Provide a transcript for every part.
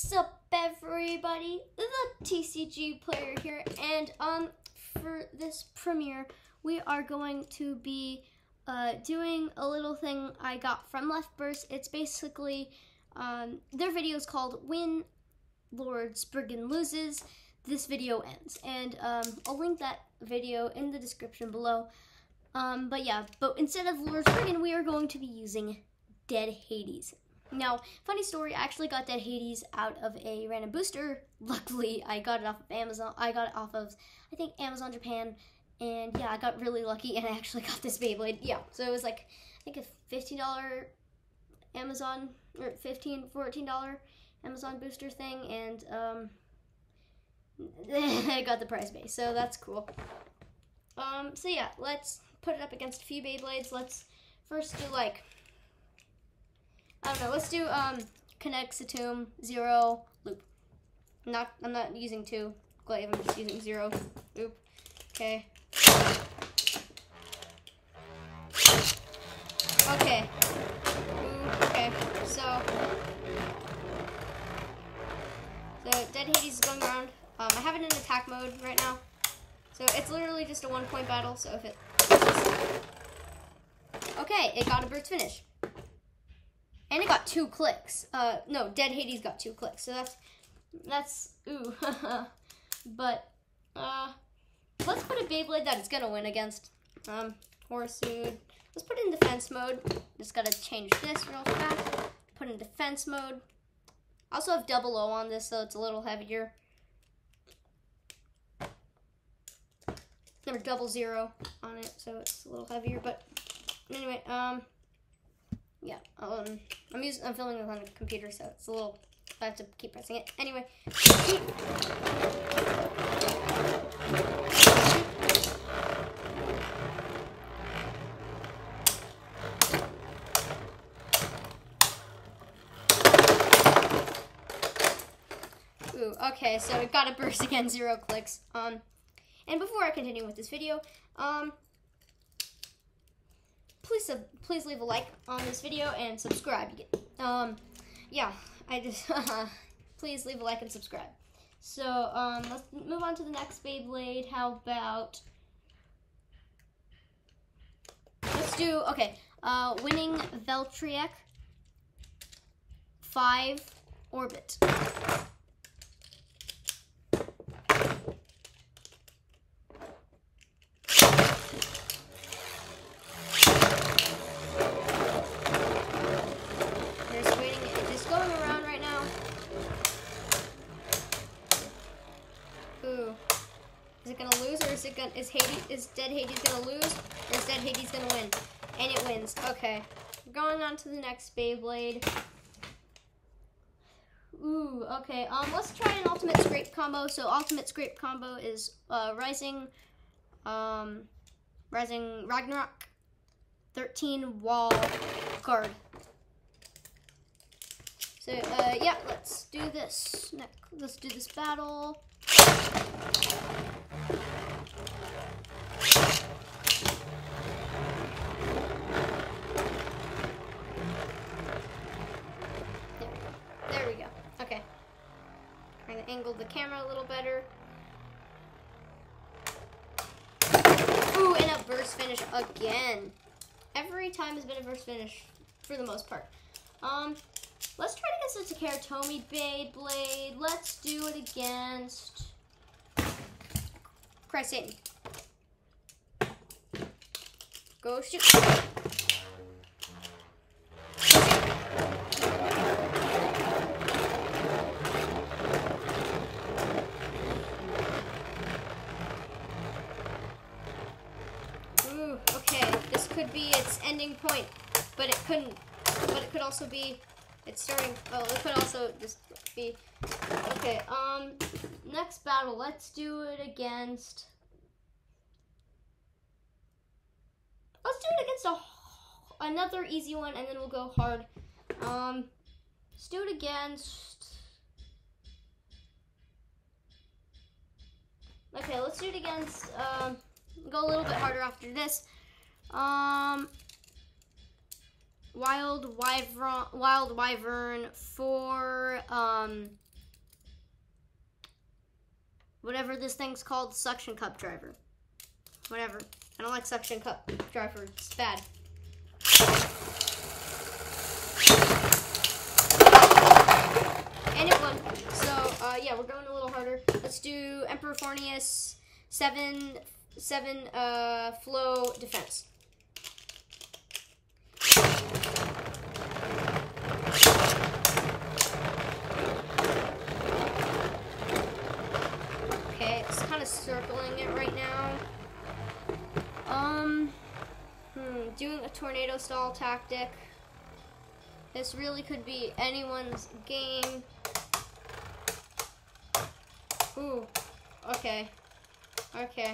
What's up, everybody? The TCG player here, and um, for this premiere, we are going to be uh, doing a little thing I got from LeftBurst. It's basically um, their video is called "Win Lord Spriggan Loses." This video ends, and um, I'll link that video in the description below. Um, but yeah, but instead of Lord Spriggan, we are going to be using Dead Hades. Now, funny story, I actually got Dead Hades out of a random booster. Luckily, I got it off of Amazon. I got it off of, I think, Amazon Japan. And yeah, I got really lucky and I actually got this Beyblade. Yeah, so it was like, I think a $15 Amazon, or $15, $14 Amazon booster thing. And um, I got the prize base, so that's cool. Um, so yeah, let's put it up against a few Beyblades. Let's first do like I don't know. Let's do um Connexatomb zero loop. Not I'm not using two glaive. I'm just using zero loop. Okay. Okay. Okay. So. So Dead Hades is going around. Um, I have it in attack mode right now. So it's literally just a one point battle. So if it. Okay, it got a burst finish. And it got two clicks. Uh, no, Dead Hades got two clicks. So that's, that's, ooh. but, uh, let's put a Beyblade that it's gonna win against. Um, Horsude. Let's put it in defense mode. Just gotta change this real fast. Put in defense mode. Also have double O on this, so it's a little heavier. Number double zero on it, so it's a little heavier. But anyway, um, yeah, um, I'm using, I'm filming this on a computer, so it's a little, I have to keep pressing it. Anyway. Ooh, okay, so it got a burst again, zero clicks. Um, and before I continue with this video, um, please please leave a like on this video and subscribe. Um, yeah, I just please leave a like and subscribe. So um, let's move on to the next Beyblade. How about let's do okay. Uh, winning Valtryek five orbit. Is it gonna lose or is it gonna is Dead Hades gonna lose or is Dead Hades gonna win? And it wins. Okay. We're going on to the next Beyblade. Ooh, okay. Um, let's try an ultimate scrape combo. So ultimate scrape combo is uh, Rising, um, Rising Ragnaruk, 13 wall guard. So uh, yeah, let's do this. Let's do this battle. Angle the camera a little better. Ooh, and a burst finish again. Every time has been a burst finish for the most part. Um, let's try to get the Takara Tomy Beyblade. Let's do it against Satan. Go shoot. could be point, but it couldn't. But it could also be its starting. Oh, it could also just be. Okay. Um. Next battle. Let's do it against. Let's do it against a another easy one, and then we'll go hard. Um. Let's do it against. Okay, let's do it against. Um. Go a little bit harder after this. Um, Wild Wyvern, Wild Wyvern for um, whatever this thing's called, suction cup driver. Whatever. I don't like suction cup driver. It's bad. And it won. So uh, yeah, we're going a little harder. Let's do Emperor Forneus seven seven uh, flow defense. Okay, it's kind of circling it right now. Um, hmm, doing a tornado stall tactic. This really could be anyone's game. Ooh, okay, okay.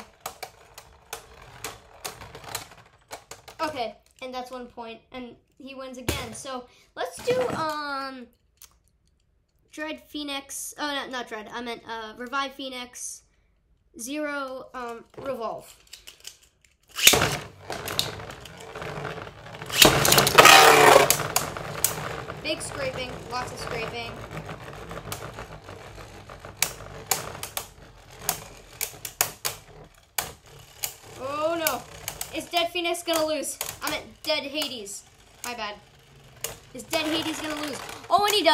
Okay, and that's one point, and he wins again. So let's do um Dread Phoenix. Oh, not, not Dread. I meant uh, Revive Phoenix. Zero um, Revolve. Big scraping, lots of scraping. Oh no. Is Dead Phoenix gonna lose? I meant Dead Hades. My bad. Is Dead Hades gonna lose? Oh, and he does.